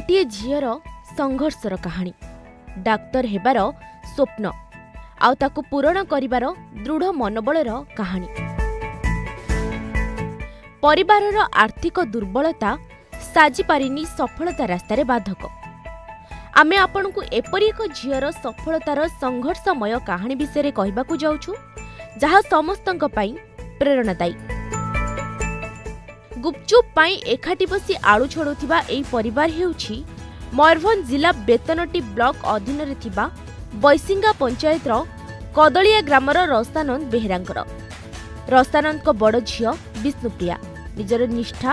ଗୋଟିଏ ଝିଅର ସଂଘର୍ଷର କାହାଣୀ। ଡାକ୍ତର ହେବାର ସ୍ୱପ୍ନ ଆଉ ତାକୁ ପୂରଣ କରିବାର ଦୃଢ଼ ମନୋବଳର କାହାଣୀ। ପରିବାରର ଆର୍ଥିକ ଦୁର୍ବଳତା ସାଜିପାରିନି ସଫଳତା ରାସ୍ତାରେ ବାଧକ। ଆମେ ଆପଣଙ୍କୁ ଏପରି ଏକ ଝିଅର ସଫଳତାର ସଂଘର୍ଷମୟ କାହାଣୀ ବିଷୟରେ କହିବାକୁ ଯାଉଛୁ ଯାହା ସମସ୍ତଙ୍କ ପାଇଁ ପ୍ରେରଣାଦାୟୀ। ଗୁପଚୁପ୍ ପାଇଁ ଏକାଠି ବସି ଆଳୁ ଛଡ଼ଉଥିବା ଏହି ପରିବାର ହେଉଛି ମୟୂରଭଞ୍ଜ ଜିଲ୍ଲା ବେତନଟି ବ୍ଲକ ଅଧୀନରେ ଥିବା ବୈସିଙ୍ଗା ପଞ୍ଚାୟତର କଦଳିଆ ଗ୍ରାମର ରସ୍ତାନନ୍ଦ ବେହେରାଙ୍କର। ରସ୍ତାନନ୍ଦଙ୍କ ବଡ଼ ଝିଅ ବିଷ୍ଣୁପ୍ରିୟା। ନିଜର ନିଷ୍ଠା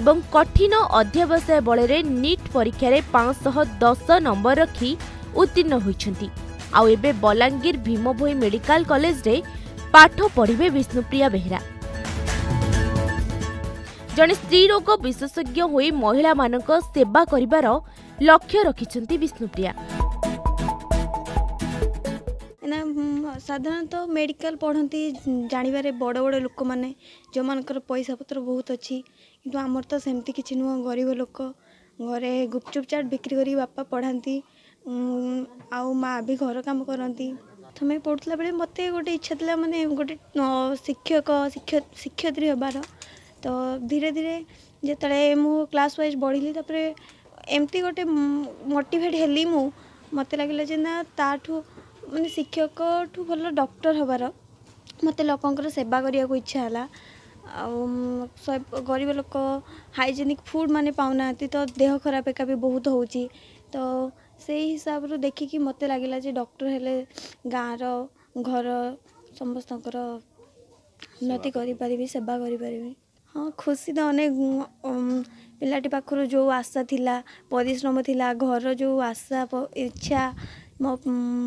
ଏବଂ କଠିନ ଅଧ୍ୟାବସାୟ ବଳରେ ନିଟ୍ ପରୀକ୍ଷାରେ ପାଞ୍ଚଶହ ଦଶ ନମ୍ବର ରଖି ଉତ୍ତୀର୍ଣ୍ଣ ହୋଇଛନ୍ତି। ଆଉ ଏବେ ବଲାଙ୍ଗୀର ଭୀମଭୋଇ ମେଡିକାଲ କଲେଜରେ ପାଠ ପଢ଼ିବେ ବିଷ୍ଣୁପ୍ରିୟା ବେହେରା। ଜଣେ ସ୍ତ୍ରୀରୋଗ ବିଶେଷଜ୍ଞ ହୋଇ ମହିଳାମାନଙ୍କ ସେବା କରିବାର ଲକ୍ଷ୍ୟ ରଖିଛନ୍ତି ବିଷ୍ଣୁପ୍ରିୟା। ସାଧାରଣତଃ ମେଡ଼ିକାଲ ପଢ଼ନ୍ତି ଜାଣିବାରେ ବଡ଼ ବଡ଼ ଲୋକମାନେ ଯେଉଁମାନଙ୍କର ପଇସା ପତ୍ର ବହୁତ ଅଛି କିନ୍ତୁ ଆମର ତ ସେମିତି କିଛି ନୁହଁ ଗରିବ ଲୋକ। ଘରେ ଗୁପଚୁପ ଚାଟ୍ ବିକ୍ରି କରି ବାପା ପଢ଼ାନ୍ତି ଆଉ ମାଆ ବି ଘର କାମ କରନ୍ତି। ପ୍ରଥମେ ପଢ଼ୁଥିଲା ବେଳେ ମୋତେ ଗୋଟେ ଇଚ୍ଛା ଥିଲା ମାନେ ଗୋଟେ ଶିକ୍ଷକ ଶିକ୍ଷ- ଶିକ୍ଷୟିତ୍ରୀ ହେବାର। ତ ଧୀରେ ଧୀରେ ଯେତେବେଳେ ମୁଁ କ୍ଲାସ୍ ୱାଇଜ୍ ବଢ଼ିଲି ତାପରେ ଏମିତି ଗୋଟେ ମୋଟିଭେଟ୍ ହେଲି ମୁଁ। ମୋତେ ଲାଗିଲା ଯେ ନା ତାଠୁ ମାନେ ଶିକ୍ଷକଠୁ ଭଲ ଡକ୍ଟର ହେବାର। ମୋତେ ଲୋକଙ୍କର ସେବା କରିବାକୁ ଇଚ୍ଛା ହେଲା। ଆଉ ଉମ୍, ସ- ଗରିବ ଲୋକ ହାଇଜେନିକ୍ ଫୁଡ଼୍ ମାନେ ପାଉନାହାନ୍ତି ତ ଦେହ ଖରାପ ଏକା ବି ବହୁତ ହେଉଛି। ତ ସେଇ ହିସାବରୁ ଦେଖିକି ମୋତେ ଲାଗିଲା ଯେ ଡକ୍ଟର ହେଲେ ଗାଁର ଘର ସମସ୍ତଙ୍କର ଉନ୍ନତି କରିପାରିବି ସେବା କରିପାରିବି। ହଁ ଖୁସି ତ ଅନେକ ଉମ୍, ପିଲାଟି ପାଖରୁ ଯେଉଁ ଆଶା ଥିଲା ପରିଶ୍ରମ ଥିଲା ଘର ଯେଉଁ ଆଶା ପ- ଇଚ୍ଛା ମୋ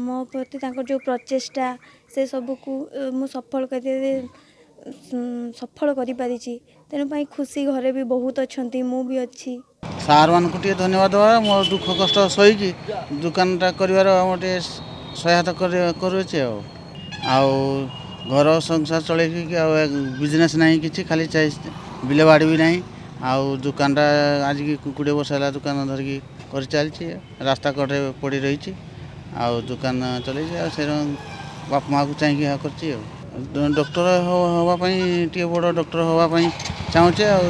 ମୋ ପ୍ରତି ତାଙ୍କର ଯେଉଁ ପ୍ରଚେଷ୍ଟା ସେ ସବୁକୁ ଅ, ମୁଁ ସଫଳ କରି ସଫଳ କରିପାରିଛି। ତେଣୁ ପାଇଁ ଖୁସି ଘରେ ବି ବହୁତ ଅଛନ୍ତି ମୁଁ ବି ଅଛି। ସାର୍ମାନଙ୍କୁ ଟିକେ ଧନ୍ୟବାଦ ଦେବା ମୋ ଦୁଃଖ କଷ୍ଟ ସହିକି ଦୋକାନଟା କରିବାର ଆମର ଟିକେ ସହାୟତା କରି- କରୁଅଛି ଆଉ। ଆଉ ଘର ସଂସାର ଚଳେଇକି ଆଉ ବିଜନେସ୍ ନାହିଁ କିଛି ଖାଲି ଚାଇ- ବିଲ ବାଡ଼ି ବି ନାହିଁ ଆଉ ଦୋକାନଟା ଆଜିକି କୋଡ଼ିଏ ବର୍ଷ ହେଲା ଦୋକାନ ଧରିକି କରି ଚାଲିଛି ରାସ୍ତା କଡ଼ରେ ପଡ଼ି ରହିଛି ଆଉ ଦୋକାନ ଚଲେଇଛି ଆଉ ସେ ବାପା ମାଆକୁ ଚାହିଁକି ଏହା କରିଛି ଆଉ ଡ- ଡକ୍ଟର ହ- ହେବା ପାଇଁ ଟିକେ ବଡ଼ ଡକ୍ଟର ହେବା ପାଇଁ ଚାହୁଁଛି ଆଉ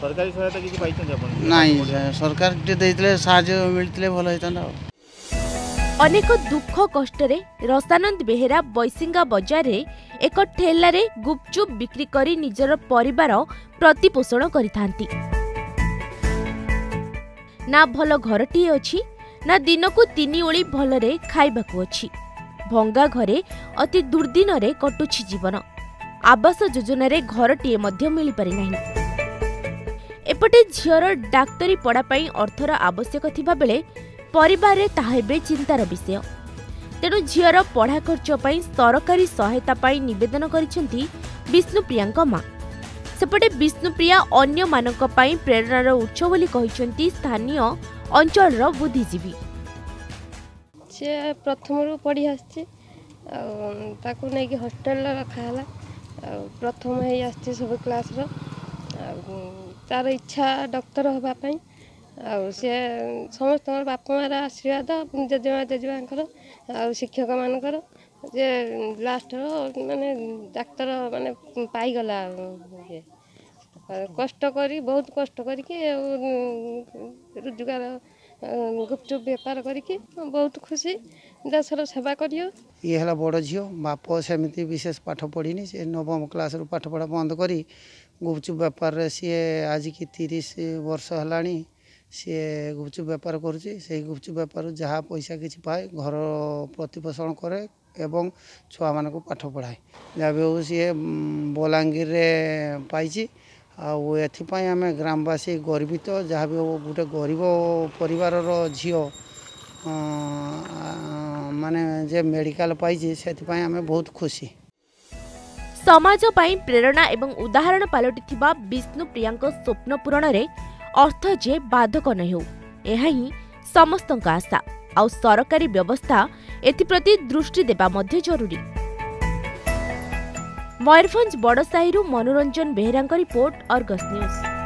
ସରକାରୀ ସହାୟତା କିଛି ପାଇଛନ୍ତି ଆପଣ ନାଇଁ ସରକାର ଟିକେ ଦେଇଥିଲେ ସାହାଯ୍ୟ ମିଳିଥିଲେ ଭଲ ହେଇଥାନ୍ତା ଆଉ ଅନେକ ଦୁଃଖ କଷ୍ଟରେ ରସାନନ୍ଦ ବେହେରା ବୈସିଙ୍ଗା ବଜାରରେ ଏକ ଠେଲାରେ ଗୁପଚୁପ୍ ବିକ୍ରି କରି ନିଜର ପରିବାର ପ୍ରତିପୋଷଣ କରିଥାନ୍ତି। ନା ଭଲ ଘରଟିଏ ଅଛି ନା ଦିନକୁ ତିନି ଓଳି ଭଲରେ ଖାଇବାକୁ ଅଛି। ଭଙ୍ଗା ଘରେ ଅତି ଦୁର୍ଦ୍ଦିନରେ କଟୁଛି ଜୀବନ। ଆବାସ ଯୋଜନାରେ ଘରଟିଏ ମଧ୍ୟ ମିଳିପାରିନାହିଁ। ଏପଟେ ଝିଅର ଡାକ୍ତରୀ ପଢ଼ା ପାଇଁ ଅର୍ଥର ଆବଶ୍ୟକ ଥିବାବେଳେ ପରିବାରରେ ତାହା ଏବେ ଚିନ୍ତାର ବିଷୟ। ତେଣୁ ଝିଅର ପଢ଼ା ଖର୍ଚ୍ଚ ପାଇଁ ସରକାରୀ ସହାୟତା ପାଇଁ ନିବେଦନ କରିଛନ୍ତି ବିଷ୍ଣୁପ୍ରିୟାଙ୍କ ମା। ସେପଟେ ବିଷ୍ଣୁପ୍ରିୟା ଅନ୍ୟମାନଙ୍କ ପାଇଁ ପ୍ରେରଣାର ଉତ୍ସ ବୋଲି କହିଛନ୍ତି ସ୍ଥାନୀୟ ଅଞ୍ଚଳର ବୁଦ୍ଧିଜୀବୀ। ସେ ପ୍ରଥମରୁ ପଢ଼ି ଆସିଛି ଆଉ ତାକୁ ନେଇକି ହଷ୍ଟେଲରେ ରଖା ହେଲା। ଆଉ ପ୍ରଥମ ହେଇ ଆସିଛି ସବୁ କ୍ଲାସ୍ର ଆଉ ତାର ଇଚ୍ଛା ଡକ୍ଟର ହେବା ପାଇଁ। ଆଉ ସିଏ ସମସ୍ତଙ୍କର ବାପା ମାଆର ଆଶୀର୍ବାଦ ଜେଜେମା ଜେଜେମାଙ୍କର ଆଉ ଶିକ୍ଷକମାନଙ୍କର ଯେ ଲାଷ୍ଟର ମାନେ ଡାକ୍ତର ମାନେ ପାଇଗଲା ଇଏ। ଆଉ କଷ୍ଟ କରି ବହୁତ କଷ୍ଟ କରିକି ଆଉ ରୋଜଗାର ଆଉ ଗୁପଚୁପ୍ ବେପାର କରିକି ବହୁତ ଖୁସି। ଦେଶର ସେବା କରିବ। ଇଏ ହେଲା ବଡ଼ ଝିଅ ବାପ ସେମିତି ବିଶେଷ ପାଠ ପଢ଼ିନି ସେ ନବମ କ୍ଲାସ୍ରୁ ପାଠ ପଢ଼ା ବନ୍ଦ କରି ଗୁପଚୁପ୍ ବେପାରରେ ସିଏ ଆଜିକି ତିରିଶ ବର୍ଷ ହେଲାଣି। ସିଏ ଗୁପଚୁପ୍ ବେପାର କରୁଛି ସେଇ ଗୁପଚୁପ୍ ବେପାରରୁ ଯାହା ପଇସା କିଛି ପାଏ ଘର ପ୍ରତିପୋଷଣ କରେ ଏବଂ ଛୁଆମାନଙ୍କୁ ପାଠ ପଢ଼ାଏ ଯାହା ବି ହେଉ ସିଏ ଉଁ, ବଲାଙ୍ଗୀରରେ ପାଇଛି ଆଉ ଏଥିପାଇଁ ଆମେ ଗ୍ରାମବାସୀ ଗର୍ବିତ। ଯାହା ବି ହେଉ ଗୋଟେ ଗରିବ ପରିବାରର ଝିଅ ଅଁ, ମାନେ ଯେ ମେଡ଼ିକାଲ ପାଇଛି ସେଥିପାଇଁ ଆମେ ବହୁତ ଖୁସି। ସମାଜ ପାଇଁ ପ୍ରେରଣା ଏବଂ ଉଦାହରଣ ପାଲଟିଥିବା ବିଷ୍ଣୁପ୍ରିୟାଙ୍କ ସ୍ୱପ୍ନ ପୂରଣରେ ଅର୍ଥ ଯେ ବାଧକ ନ ହେଉ ଏହା ହିଁ ସମସ୍ତଙ୍କ ଆଶା। ଆଉ ସରକାରୀ ବ୍ୟବସ୍ଥା ଏଥିପ୍ରତି ଦୃଷ୍ଟି ଦେବା ମଧ୍ୟ ଜରୁରୀ। ମୟୂରଭଞ୍ଜ ବଡ଼ସାହିରୁ ମନୋରଞ୍ଜନ ବେହେରାଙ୍କ ରିପୋର୍ଟ ଅର୍ଗସ୍ ନ୍ୟୁଜ୍।